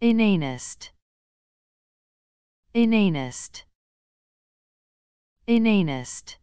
inanest inanest inanest